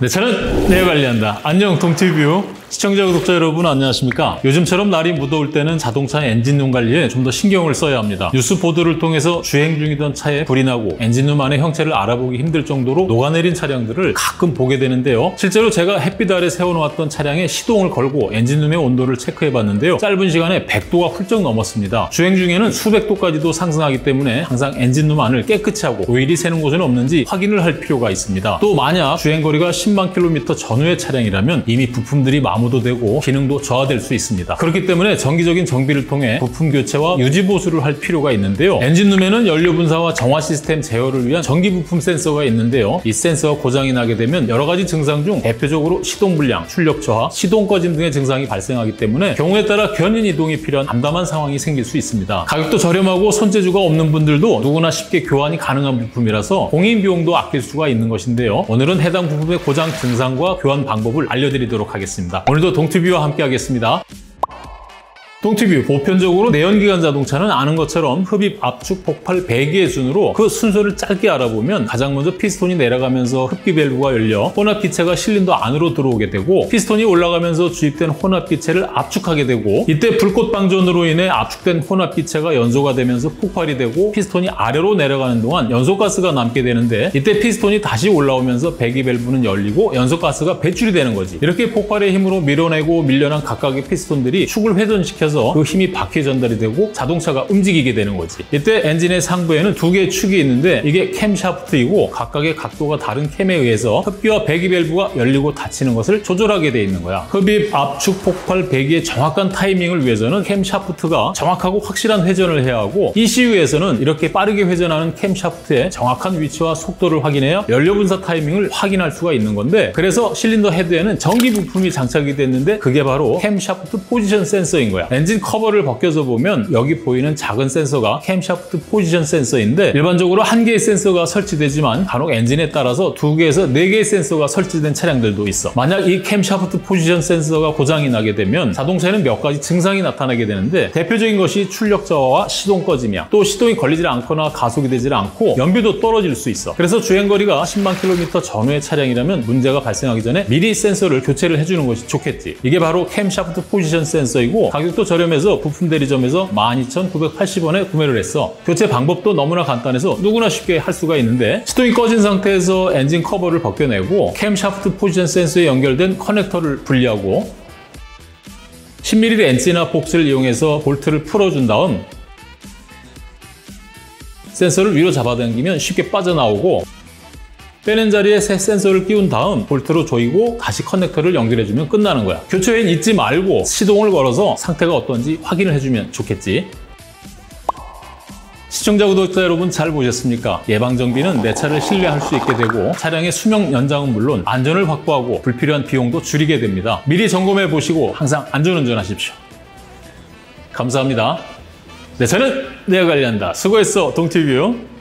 내 차는 내가 관리한다. 안녕 동티뷰 시청자 구독자 여러분 안녕하십니까? 요즘처럼 날이 무더울 때는 자동차 엔진룸 관리에 좀 더 신경을 써야 합니다. 뉴스 보도를 통해서 주행 중이던 차에 불이 나고 엔진룸 안의 형체를 알아보기 힘들 정도로 녹아내린 차량들을 가끔 보게 되는데요. 실제로 제가 햇빛 아래 세워놓았던 차량에 시동을 걸고 엔진룸의 온도를 체크해 봤는데요. 짧은 시간에 100도가 훌쩍 넘었습니다. 주행 중에는 수백 도까지도 상승하기 때문에 항상 엔진룸 안을 깨끗이 하고 오일이 새는 곳은 없는지 확인을 할 필요가 있습니다. 또 만약 주행 거리가 10만 킬로미터 전후의 차량이라면 이미 부품들이 마모도 되고 기능도 저하될 수 있습니다. 그렇기 때문에 정기적인 정비를 통해 부품 교체와 유지 보수를 할 필요가 있는데요. 엔진 룸에는 연료 분사와 정화 시스템 제어를 위한 전기 부품 센서가 있는데요. 이 센서가 고장이 나게 되면 여러 가지 증상 중 대표적으로 시동 불량, 출력 저하, 시동 꺼짐 등의 증상이 발생하기 때문에 경우에 따라 견인 이동이 필요한 담담한 상황이 생길 수 있습니다. 가격도 저렴하고 손재주가 없는 분들도 누구나 쉽게 교환이 가능한 부품이라서 공인 비용도 아낄 수가 있는 것인데요. 오늘은 해당 부품의 고장 증상과 교환 방법을 알려드리도록 하겠습니다. 오늘도 동티뷰와 함께 하겠습니다. 동티뷰 보편적으로 내연기관 자동차는 아는 것처럼 흡입, 압축, 폭발, 배기의 순으로 그 순서를 짧게 알아보면 가장 먼저 피스톤이 내려가면서 흡기 밸브가 열려 혼합기체가 실린더 안으로 들어오게 되고 피스톤이 올라가면서 주입된 혼합기체를 압축하게 되고 이때 불꽃 방전으로 인해 압축된 혼합기체가 연소가 되면서 폭발이 되고 피스톤이 아래로 내려가는 동안 연소가스가 남게 되는데 이때 피스톤이 다시 올라오면서 배기 밸브는 열리고 연소가스가 배출이 되는 거지. 이렇게 폭발의 힘으로 밀어내고 밀려난 각각의 피스톤들이 축을 회전시켜 해서 그 힘이 바퀴에 전달이 되고 자동차가 움직이게 되는 거지. 이때 엔진의 상부에는 두 개의 축이 있는데 이게 camshaft이고 각각의 각도가 다른 캠에 의해서 흡기와 배기 밸브가 열리고 닫히는 것을 조절하게 돼 있는 거야. 흡입, 압축, 폭발, 배기의 정확한 타이밍을 위해서는 camshaft가 정확하고 확실한 회전을 해야 하고 ECU에서는 이렇게 빠르게 회전하는 camshaft의 정확한 위치와 속도를 확인해야 연료 분사 타이밍을 확인할 수가 있는 건데 그래서 실린더 헤드에는 전기 부품이 장착이 됐는데 그게 바로 camshaft 포지션 센서인 거야. 엔진 커버를 벗겨서 보면 여기 보이는 작은 센서가 camshaft 포지션 센서인데 일반적으로 한 개의 센서가 설치되지만 간혹 엔진에 따라서 두 개에서 네 개의 센서가 설치된 차량들도 있어. 만약 이 camshaft 포지션 센서가 고장이 나게 되면 자동차에는 몇 가지 증상이 나타나게 되는데 대표적인 것이 출력 저하와 시동 꺼짐이야. 또 시동이 걸리질 않거나 가속이 되질 않고 연비도 떨어질 수 있어. 그래서 주행거리가 10만 킬로미터 전후의 차량이라면 문제가 발생하기 전에 미리 센서를 교체를 해주는 것이 좋겠지. 이게 바로 camshaft 포지션 센서이고 가격도 저렴해서 부품 대리점에서 12,980원에 구매를 했어. 교체 방법도 너무나 간단해서 누구나 쉽게 할 수가 있는데 시동이 꺼진 상태에서 엔진 커버를 벗겨내고 camshaft 포지션 센서에 연결된 커넥터를 분리하고 10mm 렌치나 복스를 이용해서 볼트를 풀어준 다음 센서를 위로 잡아당기면 쉽게 빠져나오고 빼는 자리에 새 센서를 끼운 다음 볼트로 조이고 다시 커넥터를 연결해주면 끝나는 거야. 교체 후엔 잊지 말고 시동을 걸어서 상태가 어떤지 확인을 해주면 좋겠지. 시청자 구독자 여러분 잘 보셨습니까? 예방정비는 내 차를 신뢰할 수 있게 되고 차량의 수명 연장은 물론 안전을 확보하고 불필요한 비용도 줄이게 됩니다. 미리 점검해 보시고 항상 안전운전 하십시오. 감사합니다. 내 차는 내가 관리한다. 수고했어, 동티뷰.